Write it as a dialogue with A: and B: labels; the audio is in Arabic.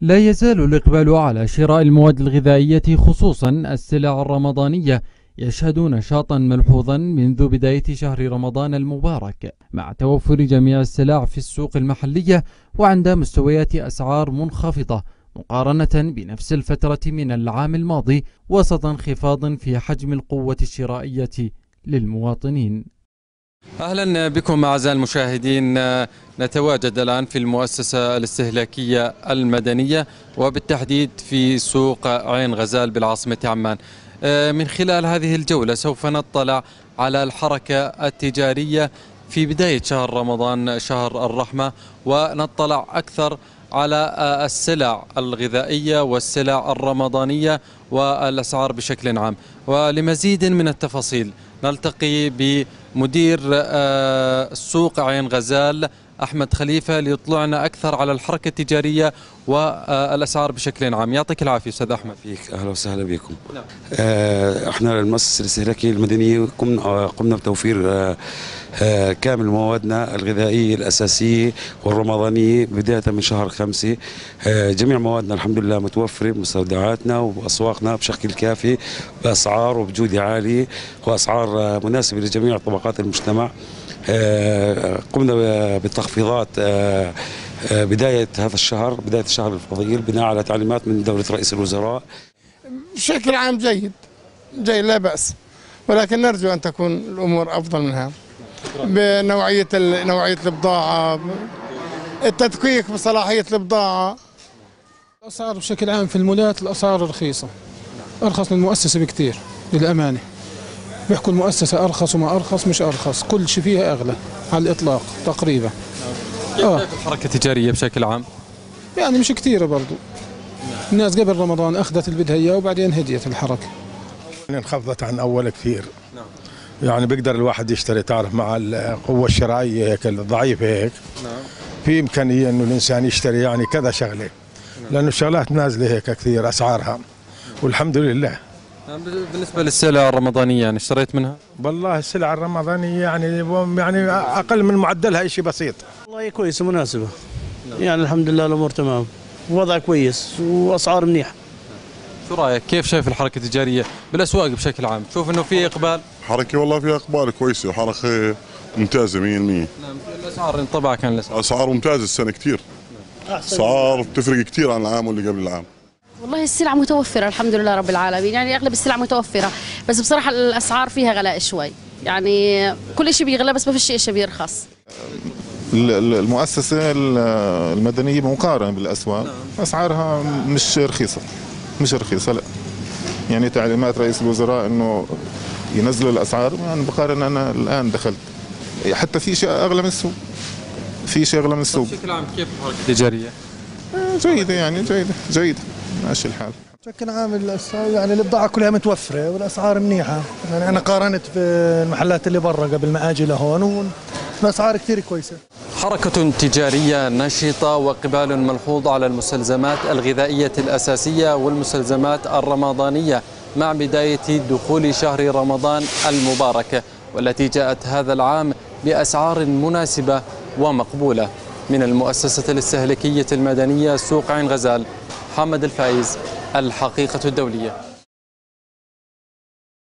A: لا يزال الإقبال على شراء المواد الغذائية خصوصا السلع الرمضانية يشهد نشاطا ملحوظا منذ بداية شهر رمضان المبارك مع توفر جميع السلع في السوق المحلية وعند مستويات أسعار منخفضة مقارنة بنفس الفترة من العام الماضي وسط انخفاض في حجم القوة الشرائية للمواطنين. أهلا بكم أعزائي المشاهدين. نتواجد الآن في المؤسسة الاستهلاكية المدنية وبالتحديد في سوق عين غزال بالعاصمة عمان. من خلال هذه الجولة سوف نطلع على الحركة التجارية في بداية شهر رمضان شهر الرحمة ونطلع أكثر على السلع الغذائية والسلع الرمضانية والأسعار بشكل عام. ولمزيد من التفاصيل نلتقي بمدير السوق عين غزال أحمد خليفة ليطلعنا أكثر على الحركة التجارية والأسعار بشكل عام. يعطيك العافية أستاذ أحمد.
B: فيك. أهلا وسهلا بكم. نعم. آه إحنا المؤسسة الاستهلاكية المدنية قمنا قمنا بتوفير آه آه كامل موادنا الغذائية الأساسية والرمضانية بداية من شهر خمسة. جميع موادنا الحمد لله متوفرة بمستودعاتنا وباسواقنا بشكل كافي بأسعار وبجودة عالية وأسعار آه مناسبة لجميع طبقات المجتمع. قمنا بالتخفيضات بداية هذا الشهر بداية الشهر الفضيل بناء على تعليمات من دولة رئيس الوزراء.
C: بشكل عام جيد جيد لا بأس ولكن نرجو أن تكون الأمور أفضل من هذا بنوعية نوعية البضاعة التدقيق بصلاحية البضاعة
D: الأسعار بشكل عام في المولات الأسعار رخيصة أرخص من المؤسسة بكثير للأمانة. بيحكوا المؤسسة أرخص وما أرخص مش أرخص كل شيء فيها أغلى على الإطلاق تقريبا
A: كيف آه. الحركة التجارية بشكل عام؟
D: يعني مش كثيرة برضو الناس قبل رمضان أخذت اللي بدها إياه وبعدين هديت الحركة
E: يعني انخفضت عن أول كثير نعم. يعني بيقدر الواحد يشتري تعرف مع القوة الشرائية هيك الضعيفة هيك نعم. في إمكانية إنه الإنسان يشتري يعني كذا شغلة نعم. لأنه الشغلات نازلة هيك كثير أسعارها والحمد لله
A: نعم، بالنسبة للسلع الرمضانية يعني اشتريت منها؟
E: والله السلع الرمضانية يعني يعني أقل من معدلها شيء بسيط.
F: والله كويسة مناسبة يعني الحمد لله الأمور تمام. وضع كويس وأسعار منيحة.
A: شو رأيك؟ كيف شايف الحركة التجارية بالأسواق بشكل عام؟ تشوف إنه في إقبال؟
G: حركة والله في إقبال كويسه وحركة ممتازة 100% نعم
A: الأسعار انطبع كان الأسعار.
G: أسعار ممتازة السنة كثير أسعار بتفرق كثير عن العام واللي قبل العام.
H: والله السلع متوفرة الحمد لله رب العالمين. يعني أغلب السلع متوفرة بس بصراحة الأسعار فيها غلاء شوي. يعني كل شيء بيغلى بس ما فيش شيء بيرخص
I: المؤسسة المدنية مقارنة بالأسواق نعم. أسعارها مش رخيصة مش رخيصة لا. يعني تعليمات رئيس الوزراء أنه ينزلوا الأسعار يعني بقارن أنا الآن دخلت. حتى في شيء أغلى من السوق. في شيء أغلى من السوق.
A: بشكل عام كيف الحركة؟ التجارية؟
I: جيدة يعني جيدة جيدة. ماشي الحال.
J: بشكل عام يعني البضاعة كلها متوفرة والأسعار منيحة. يعني أنا قارنت في المحلات اللي برا قبل ما أجي لهون والأسعار كثير كويسة.
A: حركة تجارية نشطة وقبال ملحوظ على المستلزمات الغذائية الأساسية والمستلزمات الرمضانية مع بداية دخول شهر رمضان المبارك والتي جاءت هذا العام بأسعار مناسبة ومقبولة. من المؤسسة الاستهلاكية المدنية سوق عين غزال محمد الفايز الحقيقة الدولية.